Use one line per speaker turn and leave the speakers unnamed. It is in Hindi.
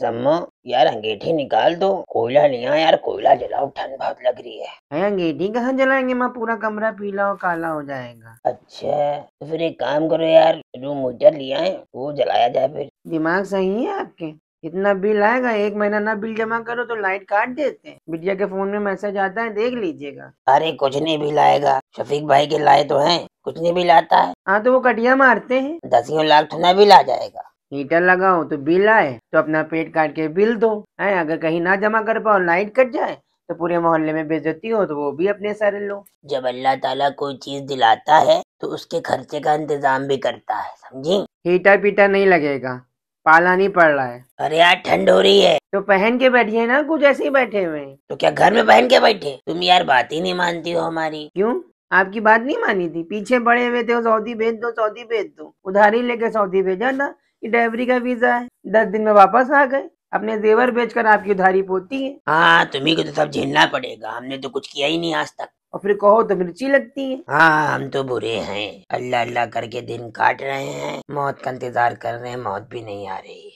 सम्मो यार अंगेठी निकाल दो। कोयला आया यार कोयला जलाओ ठंड बहुत लग रही है।
है अंगीठी? कहाँ जलाएँगे? माँ पूरा कमरा पीला और काला हो जाएगा।
अच्छा तो फिर एक काम करो यार रूम हीटर लिया है वो जलाया जाए फिर।
दिमाग सही है आपके? इतना बिल आएगा एक महीना ना बिल जमा करो तो लाइट काट देते हैं। बिटिया के फ़ोन में मैसेज आता है देख लीजिएगा।
अरे कुछ नहीं बिल आएगा शफीक भाई के लाए तो हैं कुछ नहीं बिल आता है।
हाँ तो वो कटिया मारते हैं।
दसियों लाख थोड़ा बिल आ जाएगा।
हीटर लगाओ तो बिल आए तो अपना पेट काट के बिल दो। है अगर कहीं ना जमा कर पाओ लाइट कट जाए तो पूरे मोहल्ले में बेइज्जती हो तो वो भी अपने सारे लो।
जब अल्लाह ताला कोई चीज़ दिलाता है तो उसके खर्चे का इंतज़ाम भी करता है समझी?
हीटर पीटर नहीं लगेगा पाला नहीं पड़ रहा है।
अरे यार ठंड हो रही है।
तो पहन के बैठिए ना कुछ ऐसे ही बैठे हुए।
तो क्या घर में पहन के बैठे? तुम यार बात ही नहीं मानती हो हमारी।
क्यों? आपकी बात नहीं मानी थी? पीछे बड़े हुए थे सऊदी भेज दो सऊदी भेज दो। उधारी लेके सऊदी भेजा था कि डेवरी का वीज़ा है। दस दिन में वापस आ गए। अपने जेवर बेचकर आपकी उधारी पोती है।
हाँ तुम्हें को तो सब झेलना पड़ेगा। हमने तो कुछ किया ही नहीं आज तक।
और फिर कहो तो मिर्ची लगती है।
हाँ हम तो बुरे हैं। अल्लाह अल्लाह करके दिन काट रहे हैं। मौत का इंतज़ार कर रहे हैं। मौत भी नहीं आ रही।